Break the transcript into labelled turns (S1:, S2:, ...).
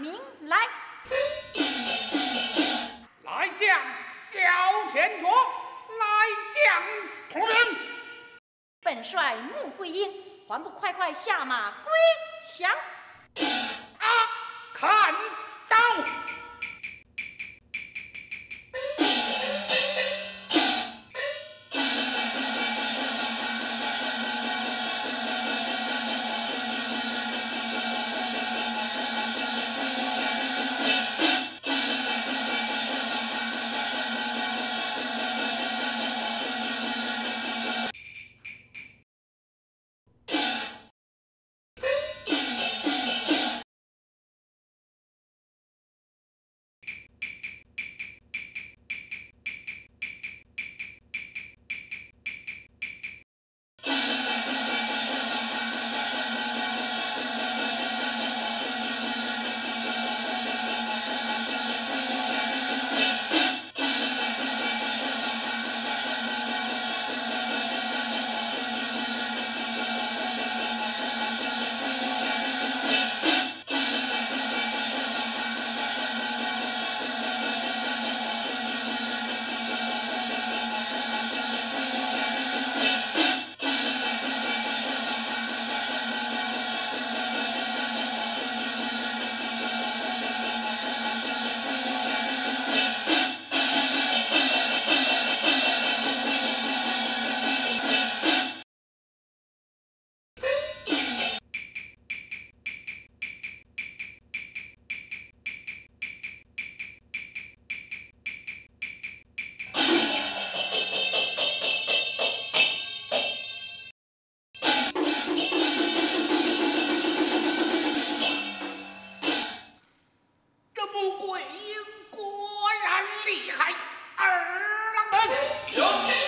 S1: 明来。
S2: 来将小田卓，来将出兵。
S1: 本帅穆桂英，还不快快下马归降？
S2: 啊，看！Don't